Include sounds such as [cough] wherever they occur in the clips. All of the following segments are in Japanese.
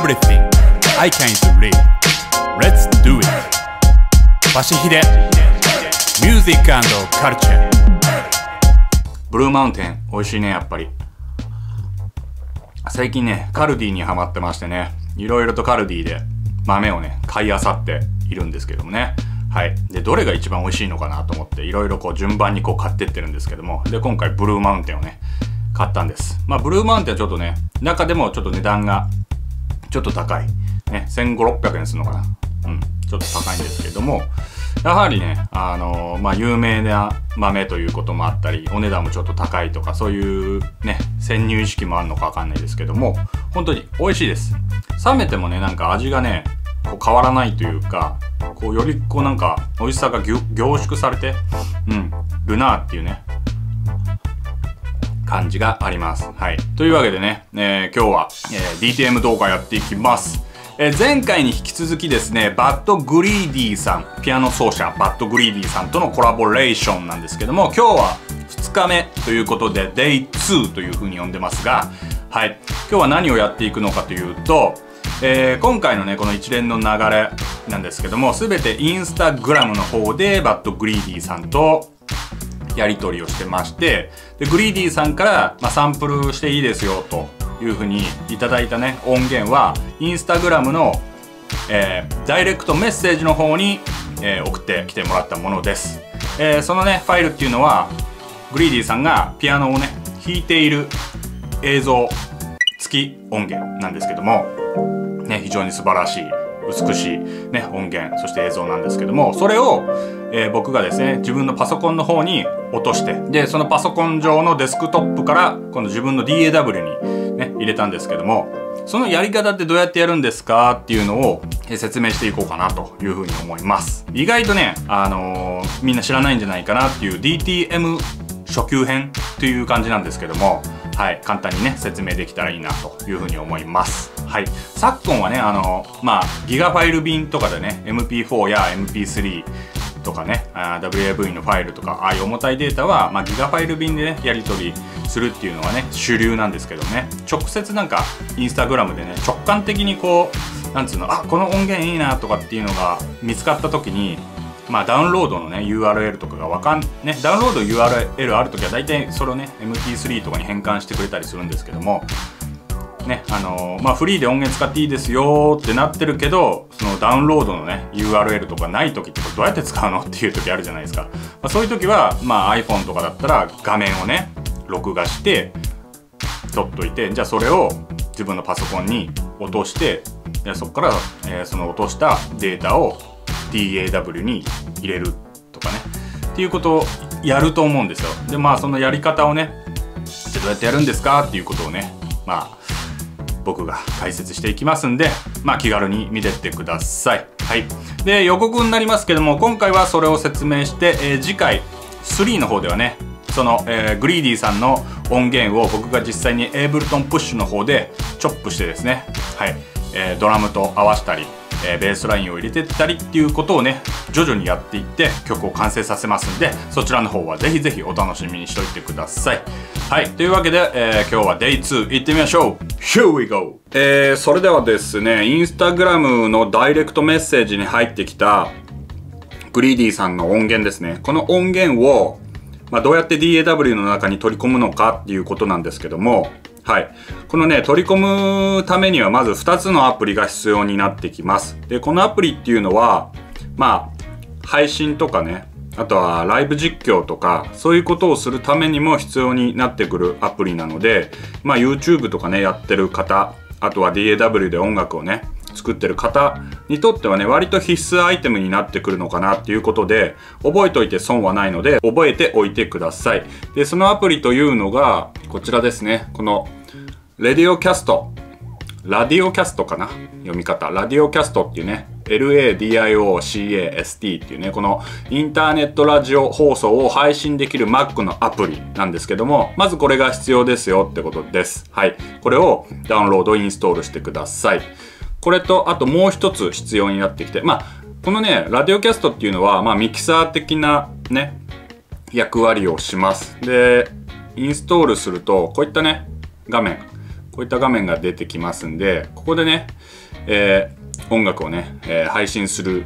everything I can to read Let's do it. バシヒデ。Music and Culture. ブルーマウンテン美味しいねやっぱり。最近ねカルディにハマってましてね。いろいろとカルディで豆をね買い漁っているんですけどもね。はい。でどれが一番美味しいのかなと思っていろいろこう順番にこう買ってってるんですけども。で今回ブルーマウンテンをね買ったんです。まあブルーマウンテンはちょっとね中でもちょっと値段がちょっと高いね1500600円するのかなうんちょっと高いんですけどもやはりね、あのーまあ、有名な豆ということもあったり、お値段もちょっと高いとか、そういうね、先入意識もあるのかわかんないですけども、本当に美味しいです。冷めてもね、なんか味がね、こう変わらないというか、こうよりこうなんか美味しさが凝縮されて、うん、ルナーっていうね、感じがあります。はい。というわけでね、えー今日は、えー DTM 動画やっていきます。え前回に引き続きですね、バッドグリーディーさん、ピアノ奏者、バッドグリーディーさんとのコラボレーションなんですけども、今日は2日目ということで、Day2 という風に呼んでますが、はい。今日は何をやっていくのかというと、えー今回のね、この一連の流れなんですけども、すべてインスタグラムの方で、バッドグリーディーさんと、やり取りをしてましてでグリーディーさんから、まあ、サンプルしていいですよというふうにいただいたね音源はインスタグラムの、えーダイレクトメッセージの方に、えー送ってきてもらったものです、えーそのねファイルっていうのはグリーディーさんがピアノをね弾いている映像付き音源なんですけどもね、非常に素晴らしい、美しい、ね、音源、そして映像なんですけども、それを、えー僕がですね、自分のパソコンの方に落として、で、そのパソコン上のデスクトップから、今度自分の DAW にね、入れたんですけども、そのやり方ってどうやってやるんですかっていうのを、え説明していこうかなというふうに思います。意外とね、あのーみんな知らないんじゃないかなっていう DTM 初級編という感じなんですけども、はい、簡単にね、説明できたらいいなというふうに思います。はい。昨今はね、あの、まあ、ギガファイル便とかでね、MP4 や MP3 とかね、WAV のファイルとか、ああいう重たいデータは、まあ、ギガファイル便でね、やり取りするっていうのがね、主流なんですけどね、直接なんか、インスタグラムでね、直感的にこう、なんつうの、あ、この音源いいなとかっていうのが見つかった時に、まあ、ダウンロードのね URL とかがわかんねダウンロード URL ある時は大体それをね MP3 とかに変換してくれたりするんですけどもねあのーまあフリーで音源使っていいですよってなってるけどそのダウンロードのね URL とかない時ってどうやって使うのっていう時あるじゃないですか、まあ、そういう時はまあ iPhone とかだったら画面をね録画して取っといてじゃあそれを自分のパソコンに落としてそこから、えーその落としたデータを DAW に入れるとかねっていうことをやると思うんですよでまあそのやり方をねじゃどうやってやるんですかっていうことをねまあ僕が解説していきますんで、まあ、気軽に見てってください。はい。で、予告になりますけども、今回はそれを説明して、えー次回3の方ではね、その、えーグリーディーさんの音源を僕が実際にエイブルトンプッシュの方でチョップしてですね、はい、えードラムと合わせたり、えベースラインを入れてったりっていうことをね、徐々にやっていって曲を完成させますんで、そちらの方はぜひぜひお楽しみにしといてください。はい、というわけで、えー今日は Day2 行ってみましょう !Here we go! えー、それではですね、インスタグラムのダイレクトメッセージに入ってきたグリーディーさんの音源ですね。この音源を、まあ、どうやって DAW の中に取り込むのかっていうことなんですけども、はい。このね、取り込むためにはまず2つのアプリが必要になってきます。で、このアプリっていうのは、まあ、配信とかね、あとはライブ実況とか、そういうことをするためにも必要になってくるアプリなので、まあ YouTube とかね、やってる方、あとは DAW で音楽をね、作ってる方にとってはね、割と必須アイテムになってくるのかなっていうことで、覚えておいて損はないので、覚えておいてください。で、そのアプリというのが、こちらですね。この、レディオキャスト。ラディオキャストかな？読み方。 LadioCast っていうね、 LadioCast っていうね、このインターネットラジオ放送を配信できる Mac のアプリなんですけども、まずこれが必要ですよってことです。はい。これをダウンロード、インストールしてください。これと、あともう一つ必要になってきて、まあ、このね、 LadioCast っていうのは、まあ、ミキサー的なね、役割をします。で、インストールすると、こういったね、画面こういった画面が出てきますんで、ここでね、えー、音楽をね、えー、配信する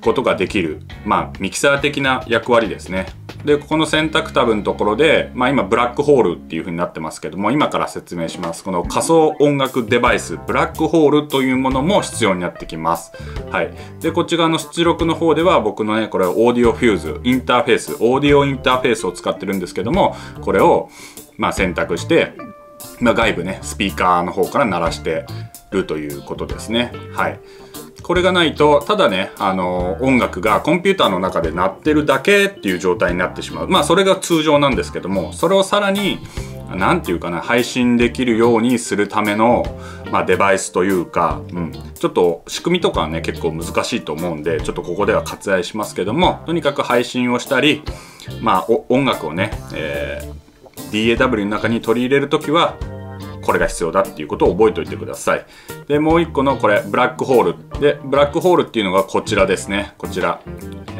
ことができる、まあ、ミキサー的な役割ですね。で、ここの選択タブのところで、まあ今、ブラックホールっていう風になってますけども、今から説明します。この仮想音楽デバイス、ブラックホールというものも必要になってきます。はい。で、こっち側の出力の方では、僕のね、これ AudioFuse、インターフェース、オーディオインターフェースを使ってるんですけども、これを、まあ選択して、まあ外部ね、スピーカーの方から鳴らしてるということですね。はい。これがないと、ただね、あの、音楽がコンピューターの中で鳴ってるだけっていう状態になってしまう。まあ、それが通常なんですけども、それをさらに、なんていうかな、配信できるようにするための、まあ、デバイスというか、うん、ちょっと仕組みとかはね、結構難しいと思うんで、ちょっとここでは割愛しますけども、とにかく配信をしたり、まあ、音楽をね、えー、DAW の中に取り入れるときは、これが必要だっていうことを覚えておいてください。で、もう一個のこれ、ブラックホール。で、ブラックホールっていうのがこちらですね。こちら。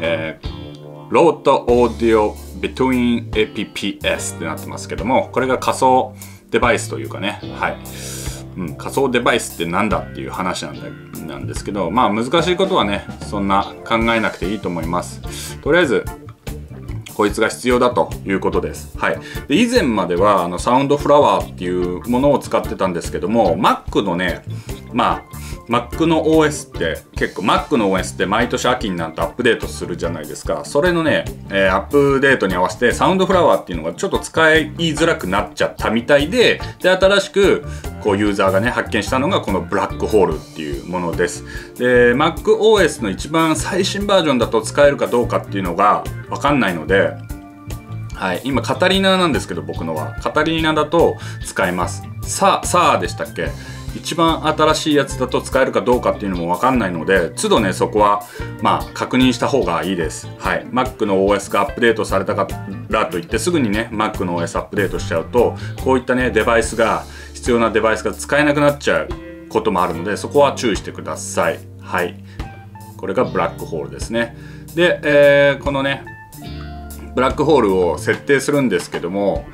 えー、ロートオーディオ between APPS ってなってますけども、これが仮想デバイスというかね。はい。うん、仮想デバイスってなんだっていう話なんだなんですけど、まあ難しいことはね、そんな考えなくていいと思います。とりあえず、こいつが必要だということです。はい。で、以前までは、あの、サウンドフラワーっていうものを使ってたんですけども、Mac のね、まあ、Mac の OS って結構 Mac の OS って毎年秋になるとアップデートするじゃないですか。それのね、えー、アップデートに合わせてサウンドフラワーっていうのがちょっと使いづらくなっちゃったみたいで、で、新しくこうユーザーがね、発見したのがこのブラックホールっていうものです。で、Mac OS の一番最新バージョンだと使えるかどうかっていうのがわかんないので、はい、今カタリナなんですけど僕のはカタリナだと使えますさあさあでしたっけ？一番新しいやつだと使えるかどうかっていうのも分かんないので都度ねそこはまあ確認した方がいいです。はい。Mac の OS がアップデートされたからといってすぐにね Mac の OS アップデートしちゃうとこういったねデバイスが必要なデバイスが使えなくなっちゃうこともあるのでそこは注意してください。はい。これがブラックホールですね。で、えー、このねブラックホールを設定するんですけども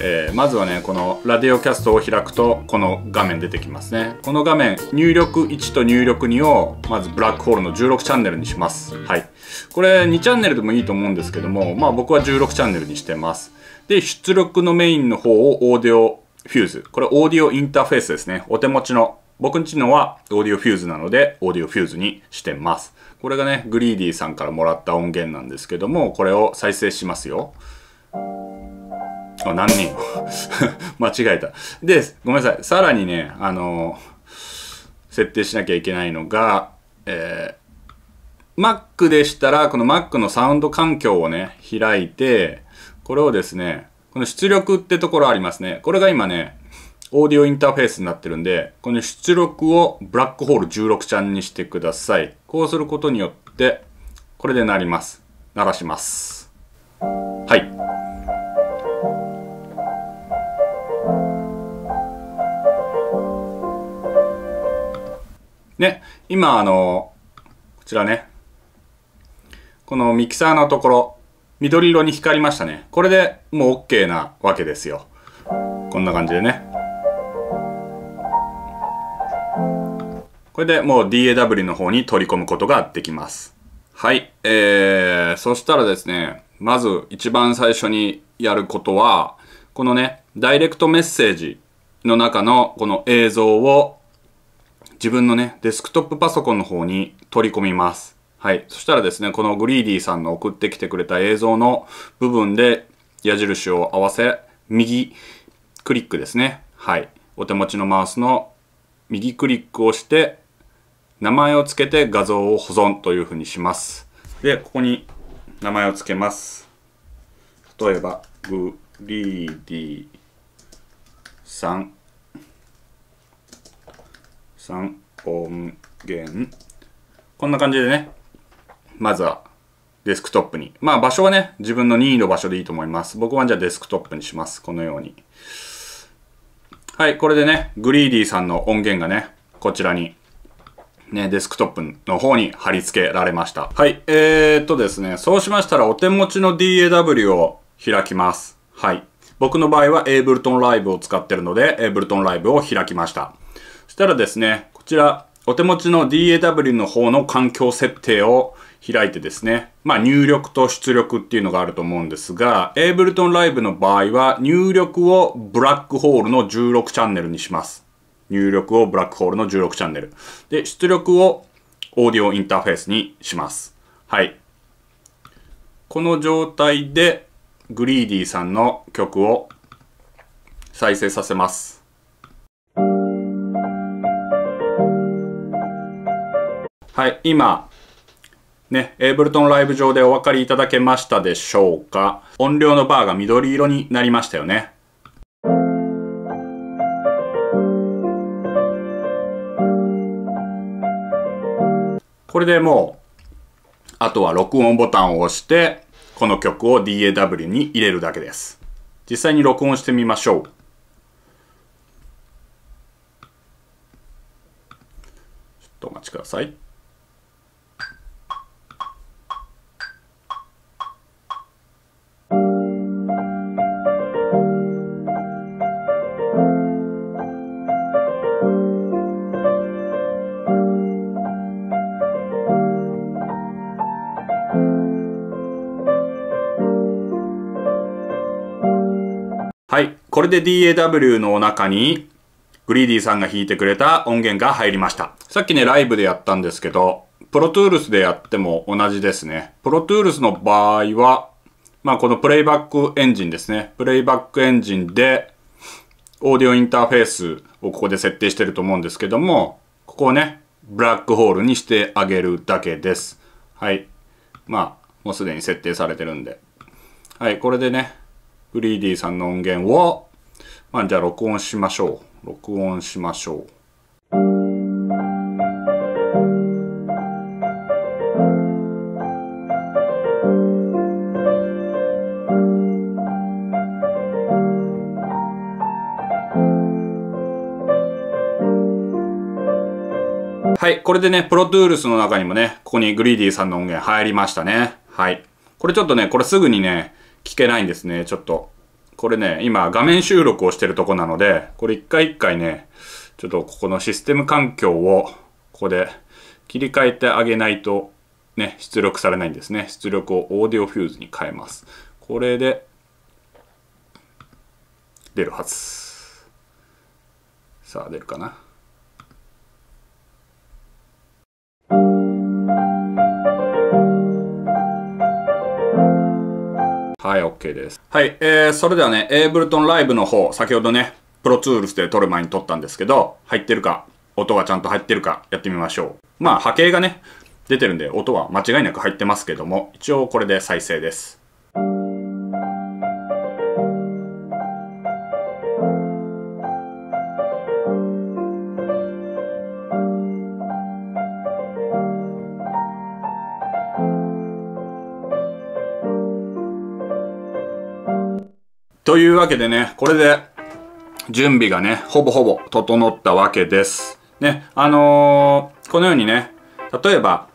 えー、まずはねこのラディオキャストを開くとこの画面出てきますね。この画面入力1と入力2をまずブラックホールの16チャンネルにします。はい。これ2チャンネルでもいいと思うんですけどもまあ僕は16チャンネルにしてます。で出力のメインの方を AudioFuse これオーディオインターフェースですね。お手持ちの僕んちのは AudioFuse なので AudioFuse にしてます。これがね Greedy さんからもらった音源なんですけどもこれを再生しますよ。あ、何人 [laughs] 間違えた。で、ごめんなさい。さらにね、あの設定しなきゃいけないのが、えー、Mac でしたら、この Mac のサウンド環境をね、開いて、これをですね、この出力ってところありますね。これが今ね、オーディオインターフェースになってるんで、この出力をブラックホール16ちゃんにしてください。こうすることによって、これで鳴ります。鳴らします。はい。ね、今あの、こちらね、このミキサーのところ、緑色に光りましたね。これでもう OK なわけですよ。こんな感じでね。これでもう DAW の方に取り込むことができます。はい。えー、そしたらですね、まず一番最初にやることは、このね、ダイレクトメッセージの中のこの映像を自分のね、デスクトップパソコンの方に取り込みます。はい。そしたらですね、このグリーディーさんの送ってきてくれた映像の部分で矢印を合わせ、右クリックですね。はい。お手持ちのマウスの右クリックをして、名前を付けて画像を保存というふうにします。で、ここに名前を付けます。例えば、グリーディさん3音源こんな感じでねまずはデスクトップにまあ場所はね自分の任意の場所でいいと思います僕はじゃあデスクトップにしますこのようにはいこれでねグリーディーさんの音源がねこちらにね、デスクトップの方に貼り付けられました。はい。えー、っとですね、そうしましたらお手持ちの DAW を開きます。はい。僕の場合は Ableton Live を使ってるので Ableton Live を開きましたそしたらですねこちらお手持ちの DAW の方の環境設定を開いてですね、まあ入力と出力っていうのがあると思うんですが、Ableton Live の場合は入力をブラックホールの16チャンネルにします。入力をブラックホールの16チャンネル。で、出力をオーディオインターフェースにします。はい。この状態でグリーディーさんの曲を再生させます。はい、今、ね、エイブルトンライブ上でお分かりいただけましたでしょうか音量のバーが緑色になりましたよね。これでもう、あとは録音ボタンを押して、この曲を DAW に入れるだけです。実際に録音してみましょう。ちょっとお待ちください。これで DAW の中に、グリーディーさんが弾いてくれた音源が入りました。さっきね、ライブでやったんですけど、プロトゥールスでやっても同じですね。プロトゥールスの場合は、まあこのプレイバックエンジンですね。プレイバックエンジンで、オーディオインターフェースをここで設定してると思うんですけども、ここをね、ブラックホールにしてあげるだけです。はい。まあ、もうすでに設定されてるんで。はい、これでね、フリーディーさんの音源を、まあ、じゃあ録音しましょう。録音しましょう。はい。これでね、プロトゥールスの中にもね、ここにグリーディーさんの音源入りましたね。はい。これちょっとね、これすぐにね、聞けないんですね、ちょっと。これね、今画面収録をしてるとこなので、これ一回一回ね、ちょっとここのシステム環境をここで切り替えてあげないとね、出力されないんですね。出力を AudioFuse に変えます。これで出るはず。さあ出るかな？OK です。はい、えー、それではね、エイブルトンライブの方、先ほどね、プロツールスで撮る前に撮ったんですけど、入ってるか、音がちゃんと入ってるか、やってみましょう。まあ、波形がね、出てるんで、音は間違いなく入ってますけども、一応これで再生です。というわけでね、これで準備がね、ほぼほぼ整ったわけです。ね、あのー、このようにね、例えば、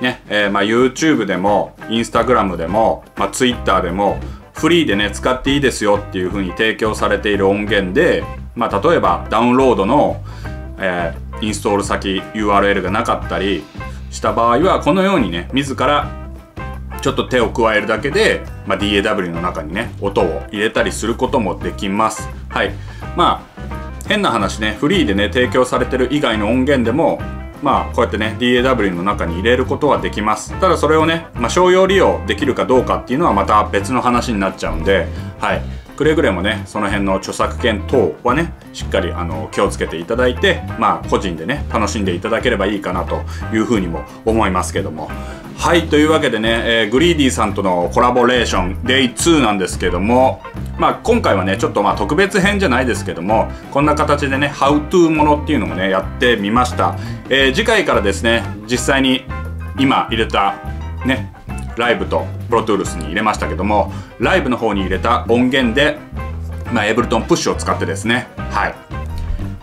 ね、えー、まあ YouTube でも、Instagram でも、まあ Twitter でも、フリーでね、使っていいですよっていう風に提供されている音源で、まあ例えばダウンロードの、えー、インストール先 URL がなかったりした場合は、このようにね、自らちょっと手を加えるだけで、まあ、DAW の中にね音を入れたりすることもできます。はい。まあ変な話ねフリーでね提供されてる以外の音源でもまあこうやってね DAW の中に入れることはできます。ただそれをね、まあ、商用利用できるかどうかっていうのはまた別の話になっちゃうんではい。くれぐれもねその辺の著作権等はねしっかりあの気をつけていただいてまあ個人でね楽しんでいただければいいかなというふうにも思いますけども。はいというわけでね、えー、グリーディーさんとのコラボレーション Day2 なんですけどもまあ今回はねちょっとまあ特別編じゃないですけどもこんな形でね How to ものっていうのもねやってみました、えー、次回からですね実際に今入れたねライブとプロトゥールスに入れましたけどもライブの方に入れた音源で、まあ、エブルトンプッシュを使ってですねはい。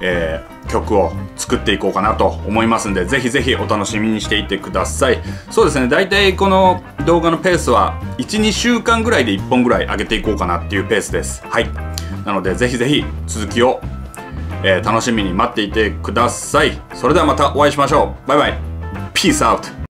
えー曲を作っていこうかなと思いますんでぜひぜひお楽しみにしていてください。そうですね大体この動画のペースは12週間ぐらいで1本ぐらい上げていこうかなっていうペースです。はい。なのでぜひぜひ続きを、えー楽しみに待っていてください。それではまたお会いしましょう。バイバイ。Peace out